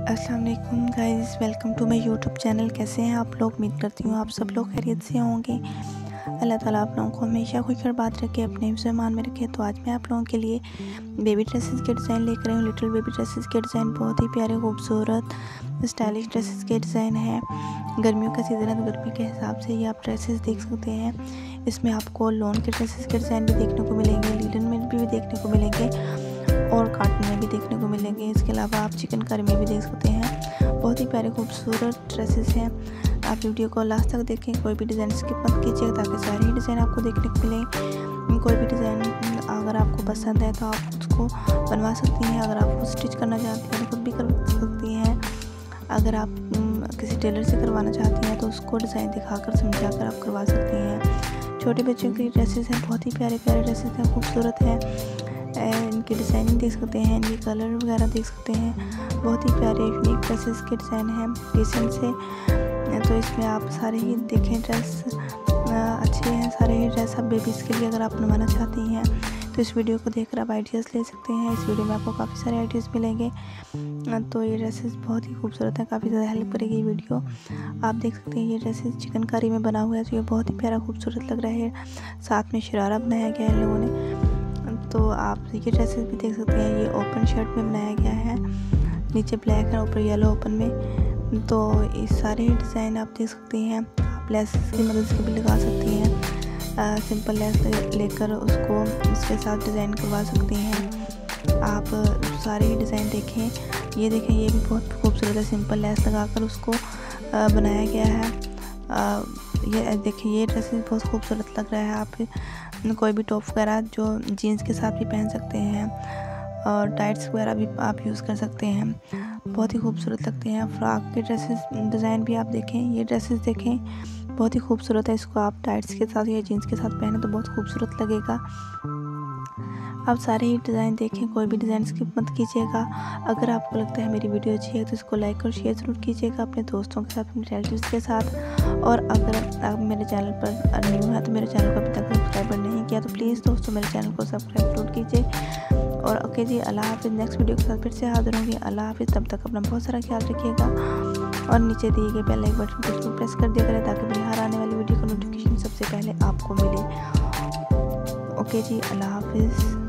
अस्सलाम वालेकुम guys welcome to my YouTube channel कैसे हैं आप लोग? उम्मीद करती हूँ आप सब लोग खैरियत से होंगे। अल्लाह ताला आप लोगों को हमेशा खुश और बात रखे, अपने मान में रखे। तो आज मैं आप लोगों के लिए बेबी ड्रेसेस के डिज़ाइन लेकर आई हूँ। लिटिल बेबी ड्रेसेस के डिज़ाइन बहुत ही प्यारे, खूबसूरत स्टाइलिश ड्रेसेस के डिज़ाइन है। गर्मियों का सीज़न है तो गर्मी के हिसाब से ये आप ड्रेसेस देख सकते हैं। इसमें आपको लोन के ड्रेसेस के डिज़ाइन भी देखने को मिलेंगे लीलन में भी देखने को मिलेंगे। और कार्टन में भी देखने को मिलेंगे। इसके अलावा आप चिकन करी में भी देख सकते हैं। बहुत ही प्यारे खूबसूरत ड्रेसेस हैं। आप वीडियो को लास्ट तक देखें। कोई भी डिज़ाइन स्किप मत कीजिए ताकि सारे ही डिज़ाइन आपको देखने को मिले। कोई भी डिज़ाइन अगर आपको पसंद है तो आप उसको बनवा सकती हैं। अगर आप स्टिच करना चाहती हैं तो खुद भी कर सकती हैं। अगर आप किसी टेलर से करवाना चाहती हैं तो उसको डिज़ाइन दिखाकर समझा कर आप करवा सकती हैं। छोटे बच्चों की ड्रेसेस हैं। बहुत ही प्यारे प्यारे ड्रेसेस हैं। खूबसूरत हैं। इनकी डिज़ाइनिंग देख सकते हैं, इनके कलर वगैरह देख सकते हैं। बहुत ही प्यारे यूनिक ड्रेसेस के डिज़ाइन हैं डिसेंट से। तो इसमें आप सारे ही देखें ड्रेस अच्छे हैं, सारे ही ड्रेस आप बेबीज़ के लिए अगर आप बनवाना चाहती हैं तो इस वीडियो को देखकर आप आइडियाज़ ले सकते हैं। इस वीडियो में आपको काफ़ी सारे आइडियाज़ मिलेंगे। तो ये ड्रेसेस बहुत ही खूबसूरत हैं, काफ़ी ज़्यादा हेल्प करेगी ये वीडियो आप देख सकते हैं ये ड्रेसेस चिकनकारी में बना हुआ है तो ये बहुत ही प्यारा, खूबसूरत लग रहा है। साथ में शरारा बनाया गया है लोगों ने। तो आप ये ड्रेसेस भी देख सकते हैं, ये ओपन शर्ट में बनाया गया है। नीचे ब्लैक है, ऊपर येलो ओपन में। तो ये सारे डिज़ाइन आप देख सकते हैं। आप लेस की मदद से भी लगा सकती हैं। सिंपल लेस लेकर उसको उसके साथ डिज़ाइन करवा सकती हैं। आप सारे डिज़ाइन देखें। ये देखें, ये भी बहुत खूबसूरत है। सिंपल लेस लगाकर उसको बनाया गया है। ये देखिए, ये ड्रेस बहुत खूबसूरत लग रहा है। आप कोई भी टॉप वगैरह जो जीन्स के साथ भी पहन सकते हैं और टाइट्स वगैरह भी आप यूज़ कर सकते हैं। बहुत ही खूबसूरत लगते हैं। फ्रॉक के ड्रेसेस डिज़ाइन भी आप देखें, ये ड्रेसेस देखें, बहुत ही खूबसूरत है। इसको आप टाइट्स के साथ या जीन्स के साथ पहने तो बहुत खूबसूरत लगेगा। आप सारे ही डिज़ाइन देखें, कोई भी डिज़ाइन स्किप मत कीजिएगा। अगर आपको लगता है मेरी वीडियो अच्छी है तो इसको लाइक और शेयर ज़रूर कीजिएगा अपने दोस्तों के साथ, अपने रिलेटिव्स के साथ। और अगर आप मेरे चैनल पर न्यू है तो मेरे चैनल को अभी तक सब्सक्राइबर नहीं किया तो प्लीज़ दोस्तों मेरे चैनल को सब्सक्राइब ज़रूर कीजिए। और ओके जी, अल्लाह हाफिज़। नेक्स्ट वीडियो के साथ फिर से हाजिर होंगी। अल्लाह हाफिज़। तब तक अपना बहुत सारा ख्याल रखिएगा। और नीचे दिए गए बेल आइकन बटन को प्रेस कर दिया करें, ताकि मेरी हर आने वाली वीडियो का नोटिफिकेशन सबसे पहले आपको मिले। ओके जी, अल्लाह हाफिज़।